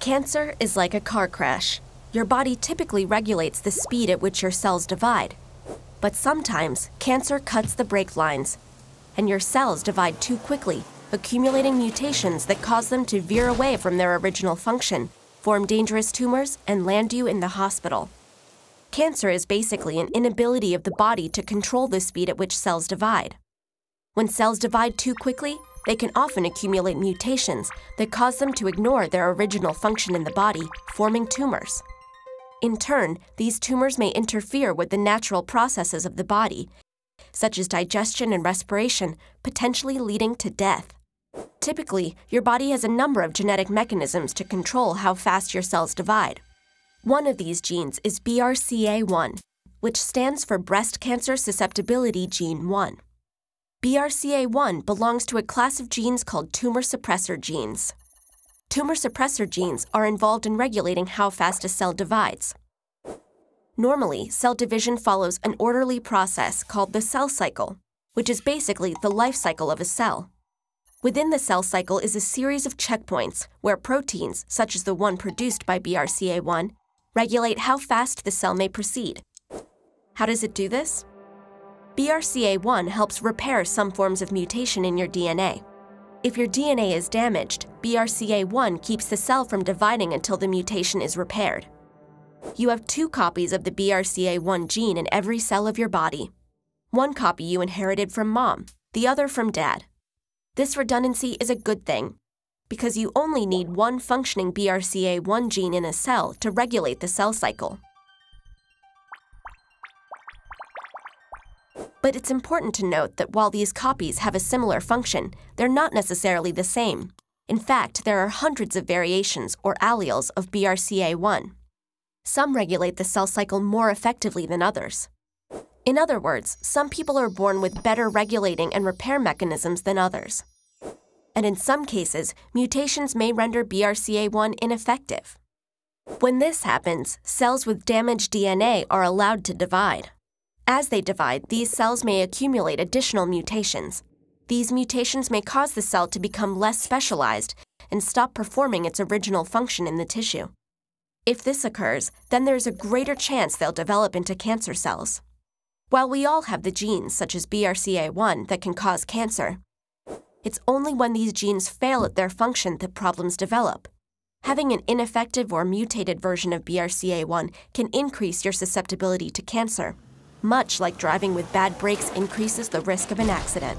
Cancer is like a car crash. Your body typically regulates the speed at which your cells divide. But sometimes, cancer cuts the brake lines, and your cells divide too quickly, accumulating mutations that cause them to veer away from their original function, form dangerous tumors, and land you in the hospital. Cancer is basically an inability of the body to control the speed at which cells divide. When cells divide too quickly, they can often accumulate mutations that cause them to ignore their original function in the body, forming tumors. In turn, these tumors may interfere with the natural processes of the body, such as digestion and respiration, potentially leading to death. Typically, your body has a number of genetic mechanisms to control how fast your cells divide. One of these genes is BRCA1, which stands for Breast Cancer Susceptibility Gene 1. BRCA1 belongs to a class of genes called tumor suppressor genes. Tumor suppressor genes are involved in regulating how fast a cell divides. Normally, cell division follows an orderly process called the cell cycle, which is basically the life cycle of a cell. Within the cell cycle is a series of checkpoints where proteins, such as the one produced by BRCA1, regulate how fast the cell may proceed. How does it do this? BRCA1 helps repair some forms of mutation in your DNA. If your DNA is damaged, BRCA1 keeps the cell from dividing until the mutation is repaired. You have two copies of the BRCA1 gene in every cell of your body. One copy you inherited from mom, the other from dad. This redundancy is a good thing because you only need one functioning BRCA1 gene in a cell to regulate the cell cycle. But it's important to note that while these copies have a similar function, they're not necessarily the same. In fact, there are hundreds of variations or alleles of BRCA1. Some regulate the cell cycle more effectively than others. In other words, some people are born with better regulating and repair mechanisms than others. And in some cases, mutations may render BRCA1 ineffective. When this happens, cells with damaged DNA are allowed to divide. As they divide, these cells may accumulate additional mutations. These mutations may cause the cell to become less specialized and stop performing its original function in the tissue. If this occurs, then there's a greater chance they'll develop into cancer cells. While we all have the genes, such as BRCA1, that can cause cancer, it's only when these genes fail at their function that problems develop. Having an ineffective or mutated version of BRCA1 can increase your susceptibility to cancer much like driving with bad brakes increases the risk of an accident.